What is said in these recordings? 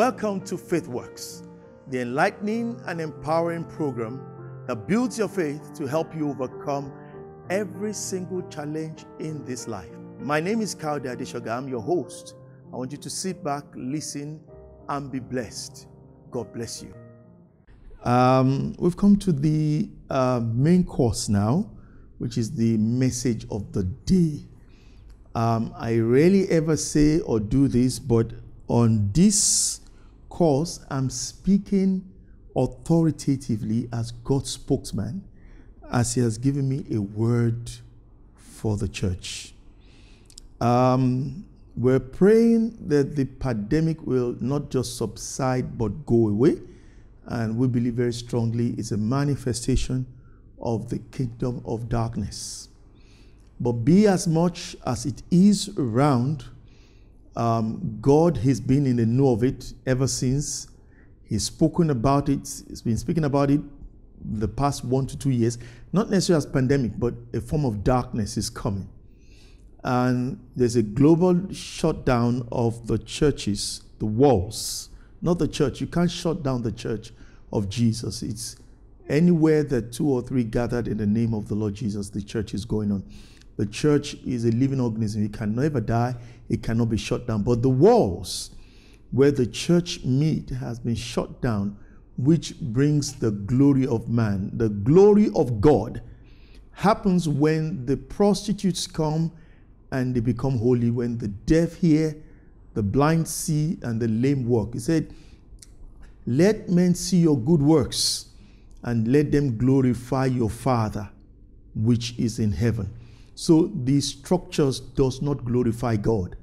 Welcome to Faith Works, the enlightening and empowering program that builds your faith to help you overcome every single challenge in this life. My name is Kayode Adeshoga. I'm your host. I want you to sit back, listen, and be blessed. God bless you. Um, we've come to the uh, main course now, which is the message of the day. Um, I rarely ever say or do this, but on this course, I'm speaking authoritatively as God's spokesman, as He has given me a word for the church. Um, we're praying that the pandemic will not just subside but go away. And we believe very strongly it's a manifestation of the kingdom of darkness. But be as much as it is around, um, God has been in the know of it ever since. He's spoken about it, he's been speaking about it the past one to two years. Not necessarily as pandemic, but a form of darkness is coming. And there's a global shutdown of the churches, the walls, not the church. You can't shut down the church of Jesus. It's anywhere that two or three gathered in the name of the Lord Jesus, the church is going on. The church is a living organism. It can never die. It cannot be shut down. But the walls where the church meet has been shut down, which brings the glory of man. The glory of God happens when the prostitutes come and they become holy, when the deaf hear, the blind see, and the lame walk. He said, Let men see your good works and let them glorify your Father which is in heaven. So these structures does not glorify God.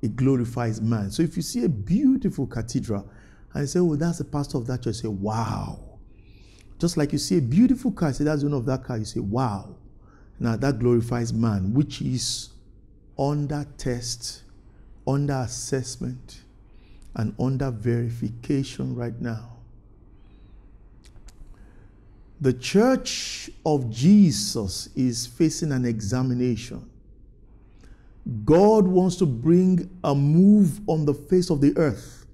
It glorifies man. So if you see a beautiful cathedral and you say, oh, that's the pastor of that church, you say, wow. Just like you see a beautiful car, say, that's the owner of that car, you say, wow. Now that glorifies man, which is under test, under assessment, and under verification right now. The church of Jesus is facing an examination. God wants to bring a move on the face of the earth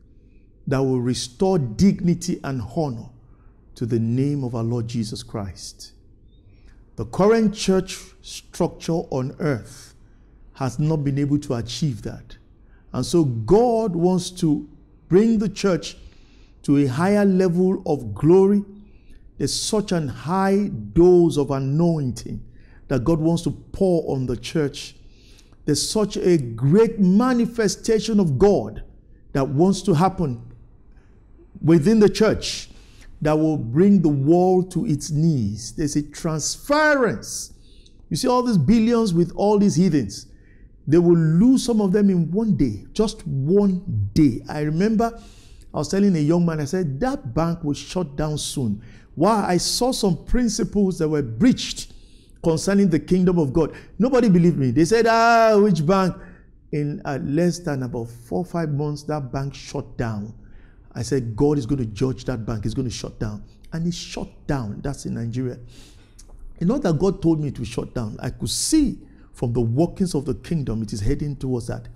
that will restore dignity and honor to the name of our Lord Jesus Christ. The current church structure on earth has not been able to achieve that. And so God wants to bring the church to a higher level of glory there's such an high dose of anointing that God wants to pour on the church. There's such a great manifestation of God that wants to happen within the church that will bring the world to its knees. There's a transference. You see all these billions with all these heathens. They will lose some of them in one day, just one day. I remember I was telling a young man, I said, that bank will shut down soon. Why? I saw some principles that were breached concerning the kingdom of God. Nobody believed me. They said, ah, which bank? In uh, less than about four five months, that bank shut down. I said, God is going to judge that bank. He's going to shut down. And it shut down. That's in Nigeria. You know that God told me to shut down. I could see from the workings of the kingdom, it is heading towards that.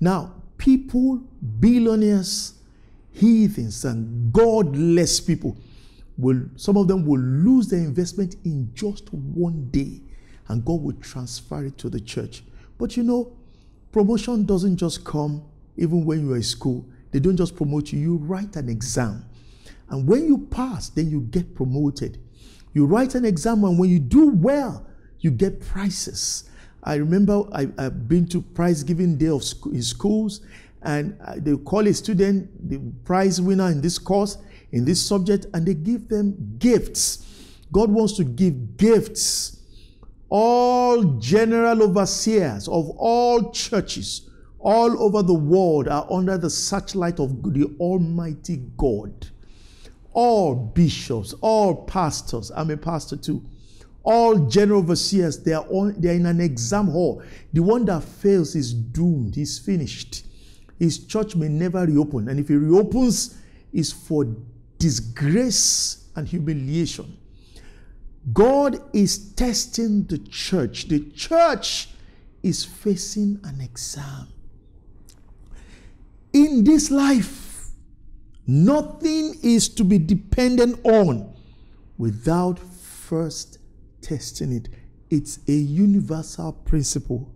Now, people, billionaires, heathens, and godless people will some of them will lose their investment in just one day and God will transfer it to the church. But you know, promotion doesn't just come even when you're in school. They don't just promote you, you write an exam. And when you pass, then you get promoted. You write an exam, and when you do well, you get prizes. I remember I, have been to prize giving day of school, in schools, and uh, they call a student the prize winner in this course, in this subject and they give them gifts. God wants to give gifts. All general overseers of all churches all over the world are under the searchlight of the Almighty God. All bishops, all pastors, I'm a pastor too. All general overseers, they are, all, they are in an exam hall. The one that fails is doomed, he's finished. His church may never reopen. And if he reopens, it's for disgrace and humiliation. God is testing the church. The church is facing an exam. In this life, Nothing is to be dependent on without first testing it. It's a universal principle.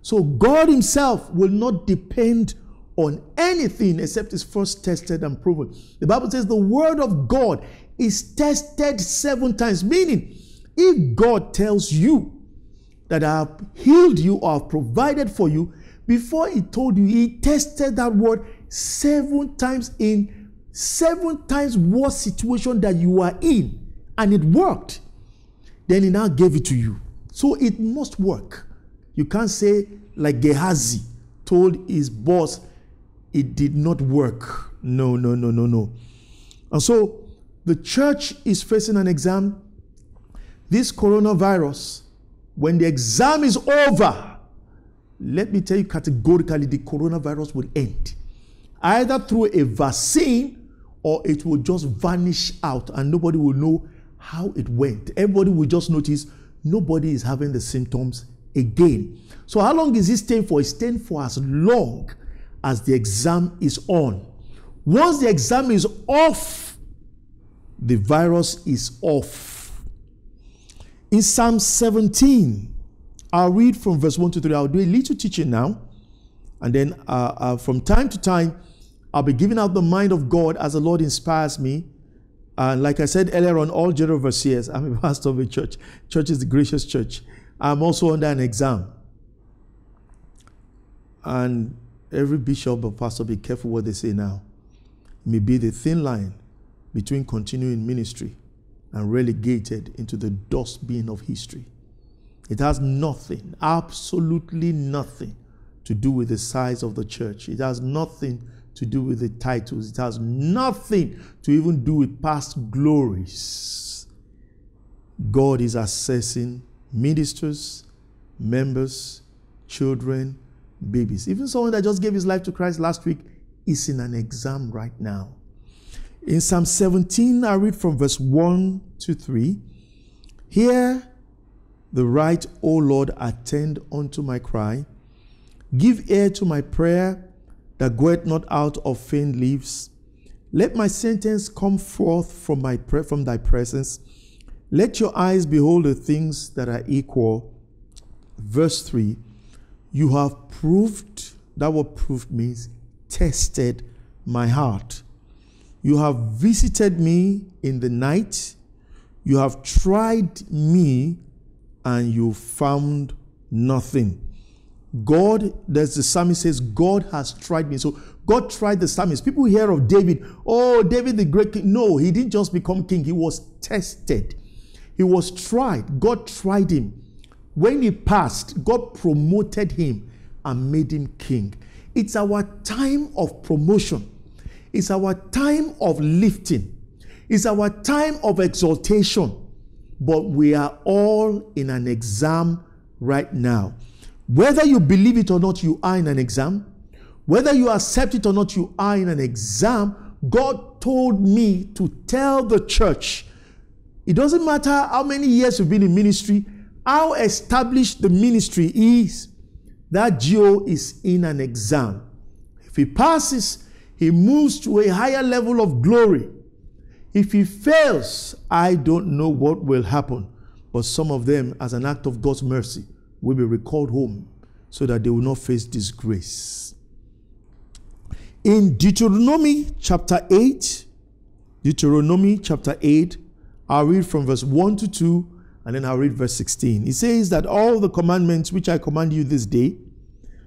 So God Himself will not depend on anything except it's first tested and proven. The Bible says the Word of God is tested seven times, meaning if God tells you that I have healed you or have provided for you, before He told you, He tested that word seven times in seven times worse situation that you are in, and it worked. Then He now gave it to you. So it must work. You can't say, like Gehazi told his boss, it did not work. No, no, no, no, no. And so the church is facing an exam. This coronavirus, when the exam is over, let me tell you categorically the coronavirus will end. Either through a vaccine or it will just vanish out and nobody will know how it went. Everybody will just notice nobody is having the symptoms again. So, how long is it staying for? It's staying for as long as the exam is on. Once the exam is off, the virus is off. In Psalm 17, I'll read from verse 1 to 3. I'll do a little teaching now. And then uh, uh, from time to time, I'll be giving out the mind of God as the Lord inspires me. And like I said earlier on, all general overseers, I'm a pastor of a church. Church is the gracious church. I'm also under an exam. And every bishop or pastor, be careful what they say now. It may be the thin line between continuing ministry and relegated into the dustbin of history. It has nothing, absolutely nothing to do with the size of the church. It has nothing to do with the titles. It has nothing to even do with past glories. God is assessing ministers, members, children, babies. Even someone that just gave his life to Christ last week is in an exam right now. In Psalm 17, I read from verse 1 to 3. Hear the right, O Lord, attend unto my cry. Give ear to my prayer that goeth not out of faint leaves. Let my sentence come forth from, my pre- from thy presence. Let your eyes behold the things that are equal. Verse 3 You have proved, that what proved means tested my heart. You have visited me in the night. You have tried me and you found nothing. God, there's the psalmist says, God has tried me. So God tried the psalmist. People hear of David, oh, David the great king. No, he didn't just become king, he was tested. He was tried. God tried him. When he passed, God promoted him and made him king. It's our time of promotion. It's our time of lifting. It's our time of exaltation. But we are all in an exam right now. Whether you believe it or not, you are in an exam. Whether you accept it or not, you are in an exam. God told me to tell the church it doesn't matter how many years you've been in ministry, how established the ministry is, that GO is in an exam. If he passes, he moves to a higher level of glory. If he fails, I don't know what will happen. But some of them, as an act of God's mercy, will be recalled home so that they will not face disgrace. In Deuteronomy chapter 8, Deuteronomy chapter 8, I'll read from verse 1 to 2, and then I'll read verse 16. It says that all the commandments which I command you this day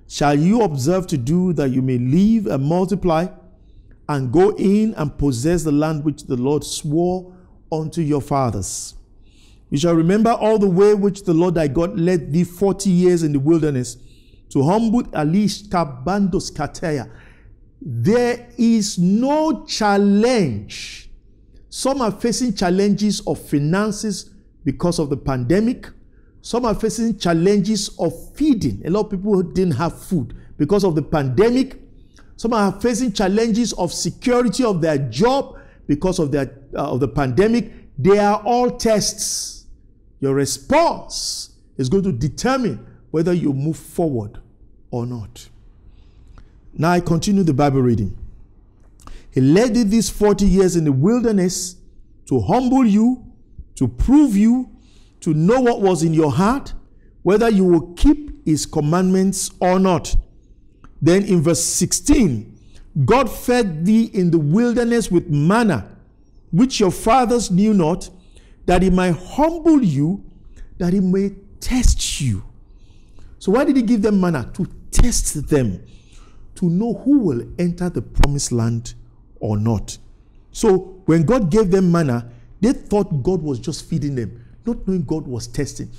shall you observe to do that you may live and multiply and go in and possess the land which the Lord swore unto your fathers. You shall remember all the way which the Lord thy God led thee 40 years in the wilderness to humble Alish Kabandos Kateya. There is no challenge some are facing challenges of finances because of the pandemic. Some are facing challenges of feeding. A lot of people who didn't have food because of the pandemic. Some are facing challenges of security of their job because of, their, uh, of the pandemic. They are all tests. Your response is going to determine whether you move forward or not. Now I continue the Bible reading. He led these 40 years in the wilderness to humble you, to prove you, to know what was in your heart, whether you will keep his commandments or not. Then in verse 16, God fed thee in the wilderness with manna, which your fathers knew not, that he might humble you, that he may test you. So, why did he give them manna? To test them, to know who will enter the promised land or not. So, when God gave them manna, they thought God was just feeding them, not knowing God was testing.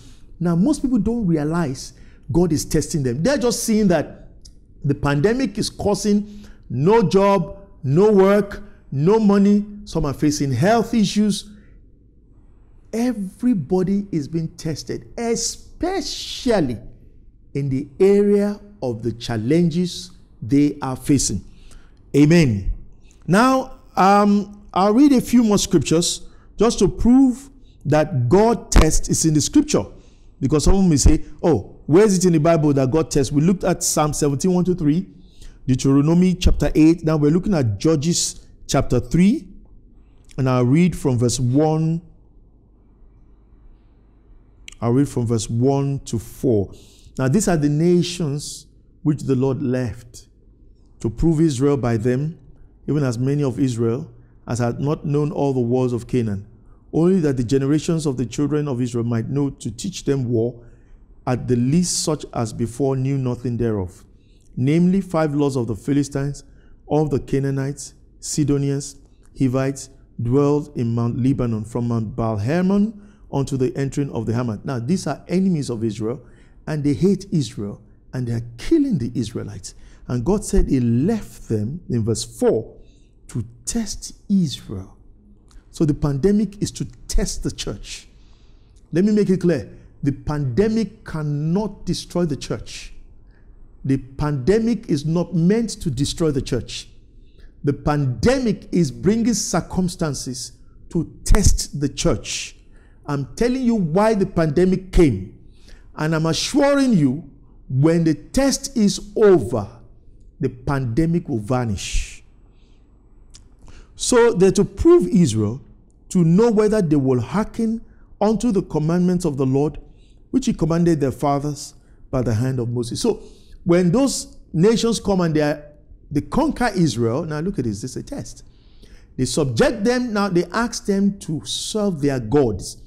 Now, most people don't realize God is testing them. They're just seeing that the pandemic is causing no job, no work, no money. Some are facing health issues. Everybody is being tested, especially in the area of the challenges they are facing. Amen. Now, um, I'll read a few more scriptures just to prove that God tests is in the scripture. Because someone may say, oh, where is it in the Bible that God tests? We looked at Psalm 17, 1 to 3, Deuteronomy chapter 8. Now we're looking at Judges chapter 3. And I'll read from verse 1. I'll read from verse 1 to 4. Now, these are the nations which the Lord left to prove Israel by them, even as many of Israel as had not known all the wars of Canaan, only that the generations of the children of Israel might know to teach them war, at the least such as before knew nothing thereof, namely five laws of the Philistines, of the Canaanites, Sidonians, Hivites, dwelled in Mount Lebanon, from Mount Baal Hermon unto the entering of the Hamath. Now, these are enemies of Israel, and they hate Israel, and they are killing the Israelites. And God said He left them in verse 4 to test Israel. So the pandemic is to test the church. Let me make it clear the pandemic cannot destroy the church. The pandemic is not meant to destroy the church. The pandemic is bringing circumstances to test the church. I'm telling you why the pandemic came. And I'm assuring you, when the test is over, the pandemic will vanish. So they're to prove Israel to know whether they will hearken unto the commandments of the Lord, which he commanded their fathers by the hand of Moses. So when those nations come and they, are, they conquer Israel, now look at this, this is a test. They subject them, now they ask them to serve their gods.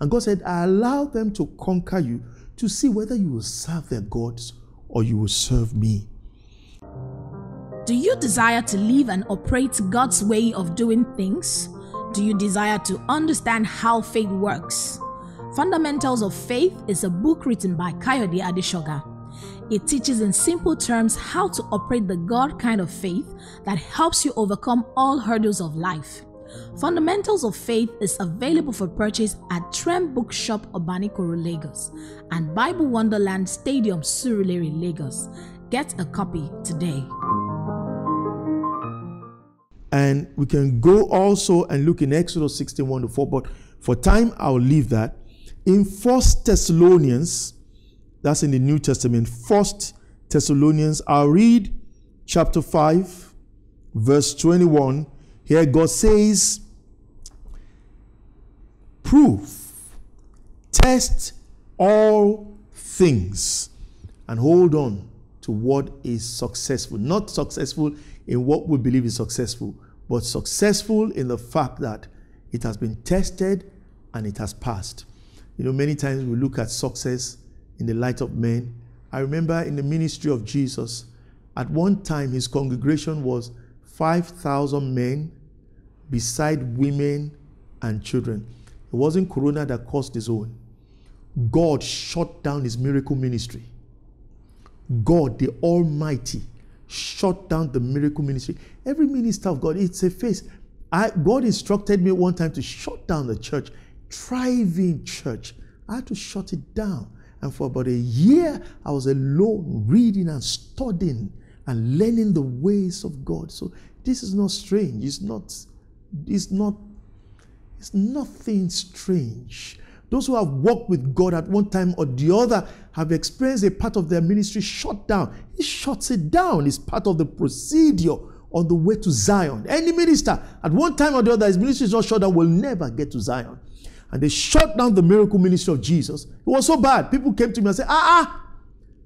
And God said, I allow them to conquer you to see whether you will serve their gods or you will serve me. Do you desire to live and operate God's way of doing things? Do you desire to understand how faith works? Fundamentals of Faith is a book written by Kayode Adeshoga. It teaches in simple terms how to operate the God kind of faith that helps you overcome all hurdles of life. Fundamentals of Faith is available for purchase at Trem Bookshop Obanikoro, Lagos and Bible Wonderland Stadium, Surulere, Lagos. Get a copy today. And we can go also and look in Exodus 61 to 4, but for time, I'll leave that. In First Thessalonians, that's in the New Testament, First Thessalonians, I'll read chapter 5, verse 21. Here God says, Prove, test all things, and hold on to what is successful. Not successful in what we believe is successful, but successful in the fact that it has been tested and it has passed. You know, many times we look at success in the light of men. I remember in the ministry of Jesus, at one time his congregation was 5,000 men beside women and children. It wasn't Corona that caused his own. God shut down his miracle ministry. God, the Almighty, shut down the miracle ministry. Every minister of God, it's a face. I, God instructed me one time to shut down the church, thriving church. I had to shut it down. And for about a year, I was alone reading and studying and learning the ways of God. So this is not strange. It's not, it's not, it's nothing strange. Those who have walked with God at one time or the other have experienced a part of their ministry shut down. He shuts it down. It's part of the procedure on the way to Zion. Any minister, at one time or the other, his ministry is not shut down, will never get to Zion. And they shut down the miracle ministry of Jesus. It was so bad. People came to me and said, Ah, ah,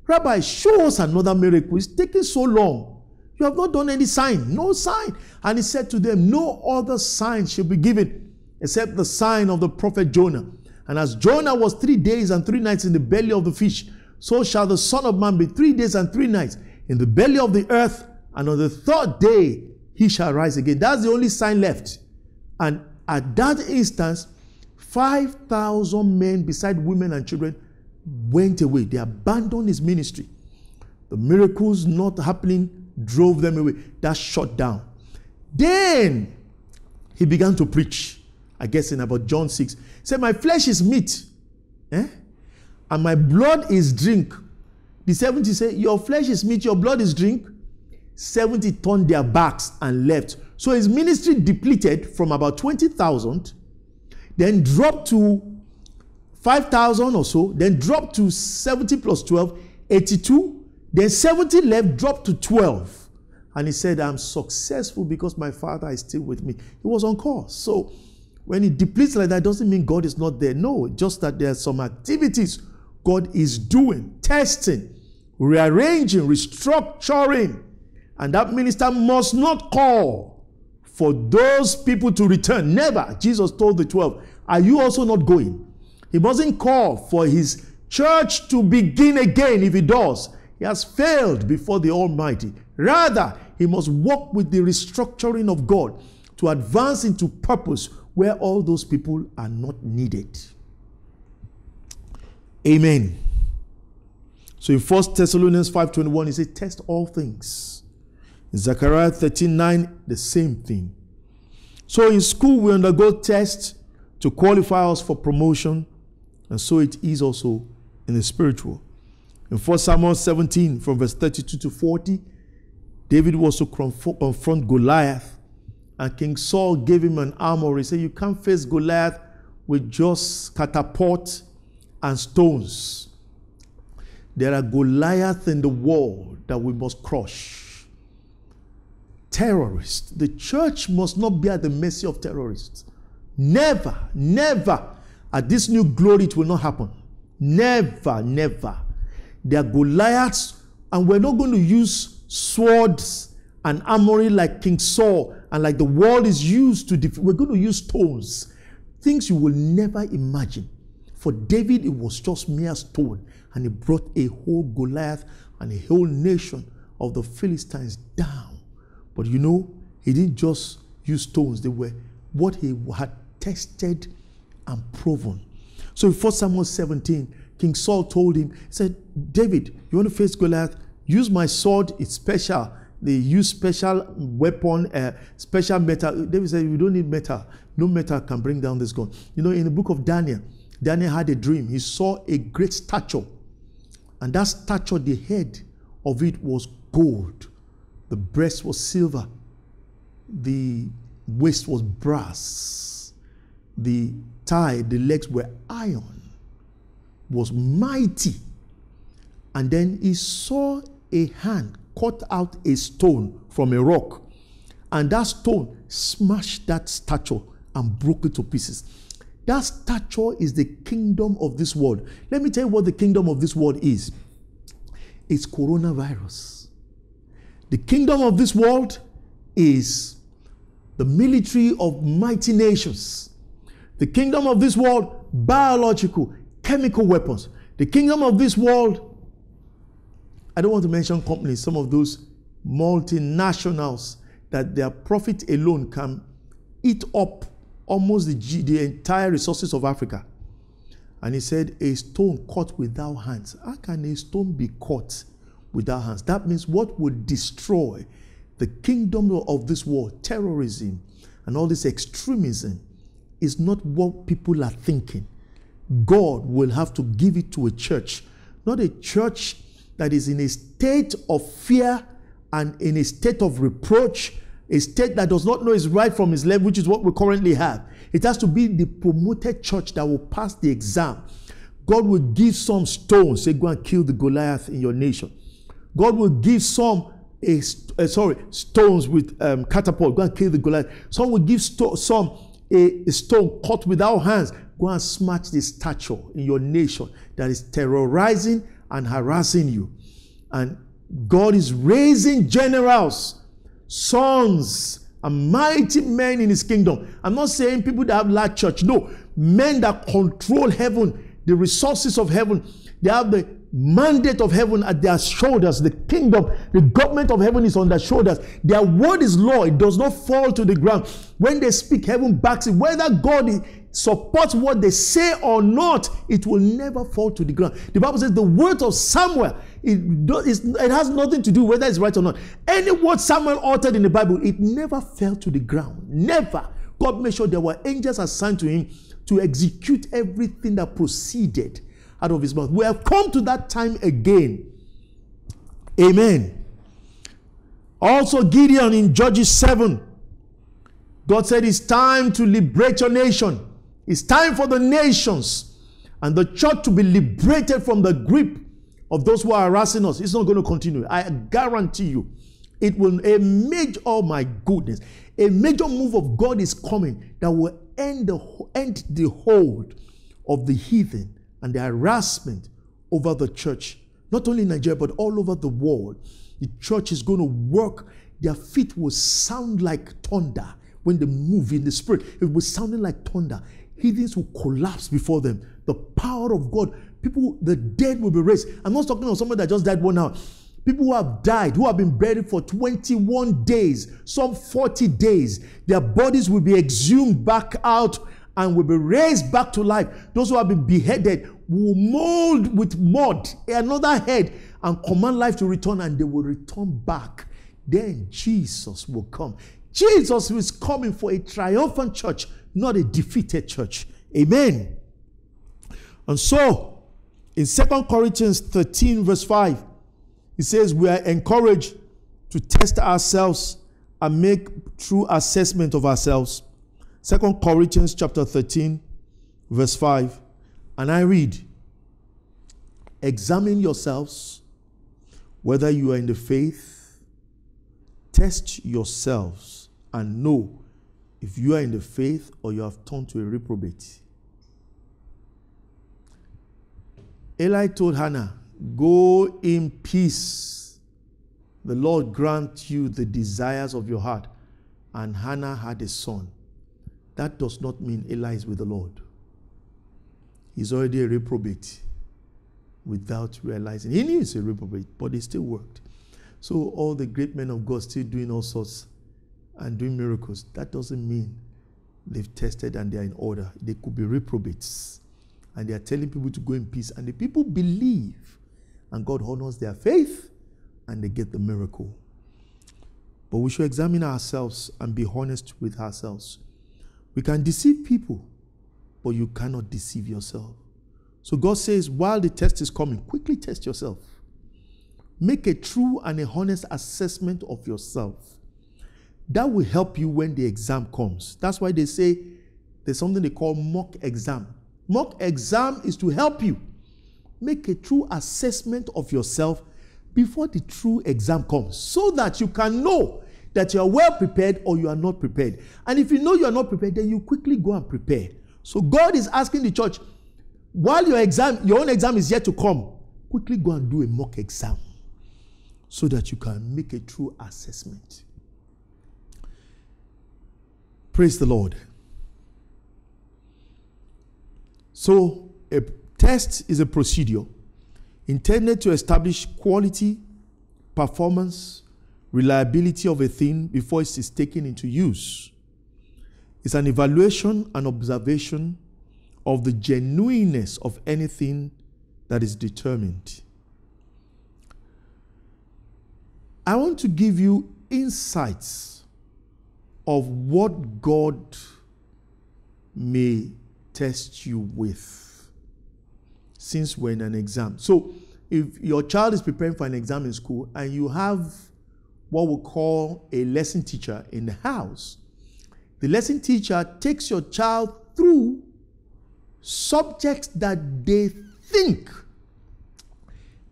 Rabbi, show us another miracle. It's taking so long. You have not done any sign, no sign. And he said to them, No other sign shall be given except the sign of the prophet Jonah. And as Jonah was three days and three nights in the belly of the fish, so shall the Son of Man be three days and three nights in the belly of the earth. And on the third day, he shall rise again. That's the only sign left. And at that instance, 5,000 men, beside women and children, went away. They abandoned his ministry. The miracles not happening drove them away. That shut down. Then he began to preach. I guess in about John 6. He said, My flesh is meat. Eh? And my blood is drink. The 70 said, Your flesh is meat, your blood is drink. 70 turned their backs and left. So his ministry depleted from about 20,000, then dropped to 5,000 or so, then dropped to 70 plus 12, 82, then 70 left, dropped to 12. And he said, I'm successful because my father is still with me. He was on course. So when it depletes like that, doesn't mean God is not there. No, just that there are some activities God is doing, testing, rearranging, restructuring. And that minister must not call for those people to return. Never. Jesus told the 12, Are you also not going? He mustn't call for his church to begin again. If he does, he has failed before the Almighty. Rather, he must work with the restructuring of God to advance into purpose where all those people are not needed. Amen. So in 1 Thessalonians 5:21, he says, test all things. In Zechariah 13:9, the same thing. So in school, we undergo tests to qualify us for promotion and so it is also in the spiritual. In 1 Samuel 17, from verse 32 to 40, David was to confront Goliath, and King Saul gave him an armor. He said, You can't face Goliath with just catapult and stones. There are Goliaths in the world that we must crush. Terrorists. The church must not be at the mercy of terrorists. Never, never at this new glory, it will not happen. Never, never. They are Goliaths, and we're not going to use swords and armory like King Saul and like the world is used to defeat. We're going to use stones, things you will never imagine. For David, it was just mere stone, and he brought a whole Goliath and a whole nation of the Philistines down. But you know, he didn't just use stones, they were what he had tested and proven. So in 1 Samuel 17, King Saul told him, he said, David, you want to face Goliath? Use my sword, it's special. They use special weapon, uh, special metal. David said, You don't need metal. No metal can bring down this gun. You know, in the book of Daniel, Daniel had a dream. He saw a great statue. And that statue, the head of it was gold. The breast was silver. The waist was brass. The thigh, the legs were iron, was mighty. And then he saw a hand cut out a stone from a rock, and that stone smashed that statue and broke it to pieces. That statue is the kingdom of this world. Let me tell you what the kingdom of this world is it's coronavirus. The kingdom of this world is the military of mighty nations the kingdom of this world, biological, chemical weapons. The kingdom of this world, I don't want to mention companies, some of those multinationals that their profit alone can eat up almost the, the entire resources of Africa. And he said, A stone cut without hands. How can a stone be cut without hands? That means what would destroy the kingdom of this world, terrorism, and all this extremism, is not what people are thinking. God will have to give it to a church, not a church that is in a state of fear and in a state of reproach, a state that does not know his right from his left, which is what we currently have. It has to be the promoted church that will pass the exam. God will give some stones, say, go and kill the Goliath in your nation. God will give some a, uh, sorry stones with um, catapult. Go and kill the Goliath. Some will give sto- some a, a stone cut without hands. Go and smash the statue in your nation that is terrorizing and harassing you. And God is raising generals, sons, and mighty men in his kingdom. I'm not saying people that have large church. No, men that control heaven, the resources of heaven. They have the mandate of heaven at their shoulders. The kingdom, the government of heaven is on their shoulders. Their word is law. It does not fall to the ground. When they speak, heaven backs it. Whether God supports what they say or not, it will never fall to the ground. The Bible says the word of Samuel, it, it has nothing to do whether it's right or not. Any word Samuel uttered in the Bible, it never fell to the ground. Never. God made sure there were angels assigned to him to execute everything that proceeded out of his mouth. We have come to that time again. Amen. Also, Gideon in Judges 7, God said, It's time to liberate your nation. It's time for the nations and the church to be liberated from the grip of those who are harassing us. It's not going to continue. I guarantee you. It will, a major, oh my goodness, a major move of God is coming that will end the, end the hold of the heathen and the harassment over the church, not only in Nigeria, but all over the world. The church is going to work. Their feet will sound like thunder when they move in the spirit. It will sound like thunder. Heathens will collapse before them. The power of God, people, the dead will be raised. I'm not talking of somebody that just died one hour. People who have died, who have been buried for 21 days, some 40 days, their bodies will be exhumed back out and will be raised back to life. Those who have been beheaded will mold with mud another head and command life to return, and they will return back. Then Jesus will come. Jesus is coming for a triumphant church, not a defeated church. Amen. And so, in Second Corinthians 13, verse 5, it says, We are encouraged to test ourselves and make true assessment of ourselves. Second Corinthians chapter 13, verse 5. And I read, Examine yourselves whether you are in the faith. Test yourselves and know if you are in the faith or you have turned to a reprobate. Eli told Hannah, Go in peace. The Lord grant you the desires of your heart. And Hannah had a son. That does not mean Eli is with the Lord. He's already a reprobate without realizing. He knew he's a reprobate, but he still worked. So all the great men of God still doing all sorts and doing miracles. That doesn't mean they've tested and they're in order. They could be reprobates. And they are telling people to go in peace. And the people believe. And God honors their faith and they get the miracle. But we should examine ourselves and be honest with ourselves. We can deceive people, but you cannot deceive yourself. So God says, while the test is coming, quickly test yourself. Make a true and a honest assessment of yourself. That will help you when the exam comes. That's why they say there's something they call mock exam. Mock exam is to help you make a true assessment of yourself before the true exam comes so that you can know that you are well prepared or you are not prepared. And if you know you are not prepared, then you quickly go and prepare. So God is asking the church, while your exam, your own exam is yet to come, quickly go and do a mock exam so that you can make a true assessment. Praise the Lord. So, a test is a procedure intended to establish quality, performance, reliability of a thing before it is taken into use. It's an evaluation and observation of the genuineness of anything that is determined. I want to give you insights of what God may test you with since we're in an exam. So, if your child is preparing for an exam in school and you have what we call a lesson teacher in the house. The lesson teacher takes your child through subjects that they think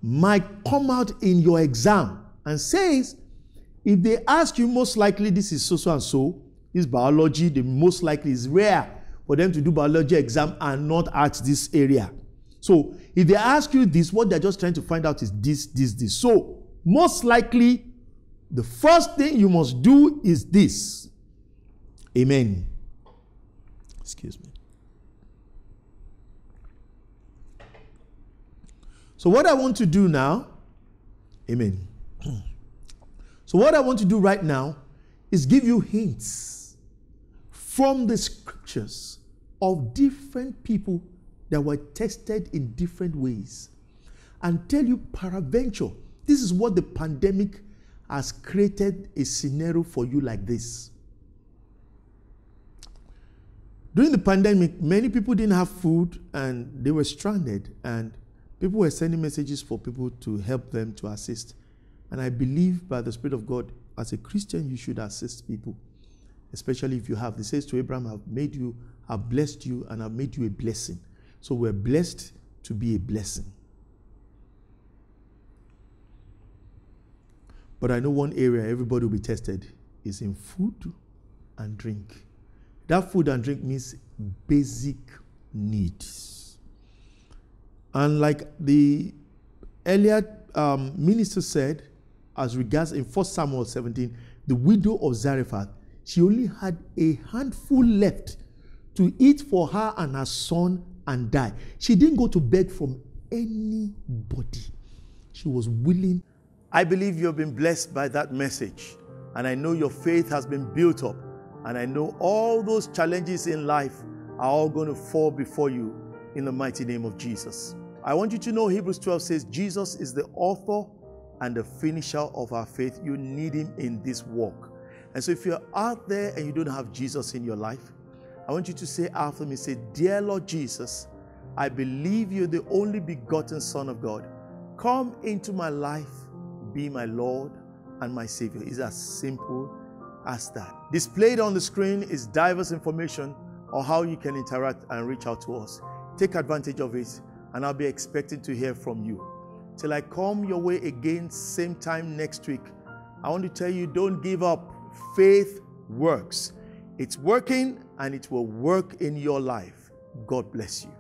might come out in your exam and says, if they ask you, most likely this is so so and so, this biology, the most likely is rare for them to do biology exam and not at this area. So if they ask you this, what they're just trying to find out is this, this, this. So most likely, the first thing you must do is this. Amen. Excuse me. So, what I want to do now, amen. So, what I want to do right now is give you hints from the scriptures of different people that were tested in different ways and tell you, peradventure, this is what the pandemic has created a scenario for you like this. During the pandemic, many people didn't have food and they were stranded, and people were sending messages for people to help them to assist. And I believe by the Spirit of God, as a Christian, you should assist people, especially if you have. He says to Abraham, I've made you, I've blessed you, and I've made you a blessing. So we're blessed to be a blessing. But I know one area everybody will be tested is in food and drink. That food and drink means basic needs. And like the earlier um, minister said, as regards in 1 Samuel 17, the widow of Zarephath, she only had a handful left to eat for her and her son and die. She didn't go to beg from anybody. She was willing. I believe you've been blessed by that message. And I know your faith has been built up. And I know all those challenges in life are all going to fall before you in the mighty name of Jesus. I want you to know Hebrews 12 says Jesus is the author and the finisher of our faith. You need him in this walk. And so if you're out there and you don't have Jesus in your life, I want you to say after me, say, Dear Lord Jesus, I believe you're the only begotten Son of God. Come into my life, be my Lord and my Savior. It's as simple as that. Displayed on the screen is diverse information on how you can interact and reach out to us. Take advantage of it, and I'll be expecting to hear from you. Till I come your way again, same time next week, I want to tell you don't give up. Faith works. It's working and it will work in your life. God bless you.